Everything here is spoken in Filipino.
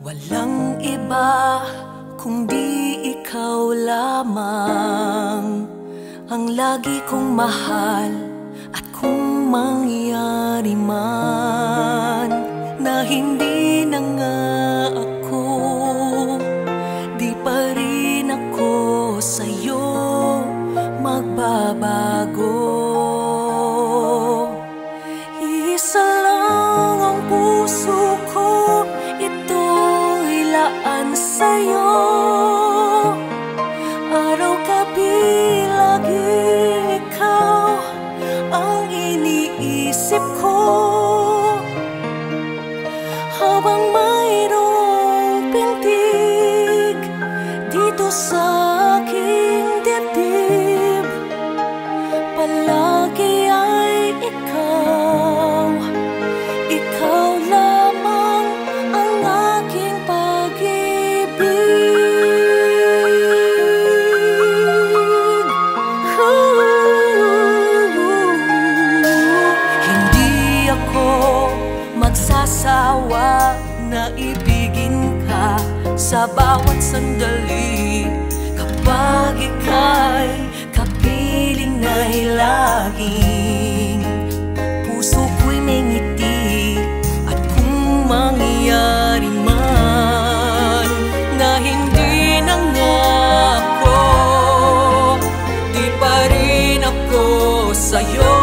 Walang iba kundi ikaw lamang. Ang lagi kong mahal at kung mangyari man Na hindi laan sa'yo. Araw-gabi laging ikaw Ang iniisip ko. Habang mayroong pintig Dito sa magsasawa na ibigin ka sa bawat sandali. Kapag ika'y kapiling na hilaging Puso ko'y may ngiti at kung mangyari man Na hindi na nga ako Di pa rin ako sa'yo